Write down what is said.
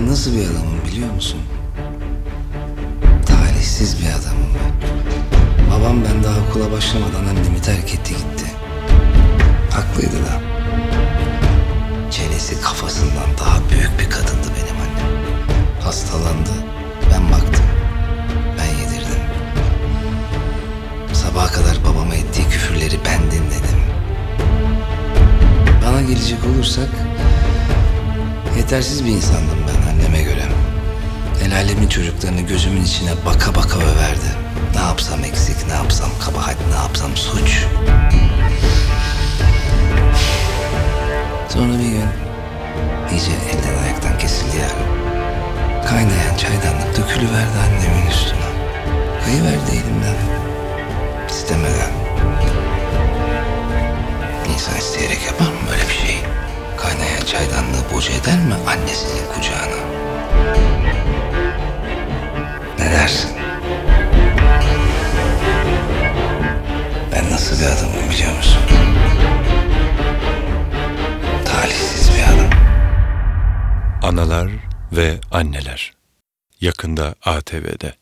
Ben nasıl bir adamım biliyor musun? Talihsiz bir adamım ben. Babam ben daha okula başlamadan annemi terk etti gitti. Haklıydı da. Çenesi kafasından daha büyük bir kadındı benim annem. Hastalandı. Ben baktım. Ben yedirdim. Sabaha kadar babama ettiği küfürleri ben dinledim. Bana gelecek olursak yetersiz bir insandım anneme göre. El alemin çocuklarını gözümün içine baka baka överdi. Ne yapsam eksik, ne yapsam kabahat, ne yapsam suç. Sonra bir gün iyice elden ayaktan kesildi yani. Kaynayan çaydanlık dökülüverdi annemin üstüne. Kayıverdi elimden. İstemeden. İnsan isteyerek yapar mı böyle bir şey? Kaynayan çaydanlığı boca eder mi annesinin kucağına? Bir adamım biliyor musun? Talihsiz bir adam. Analar ve Anneler Yakında ATV'de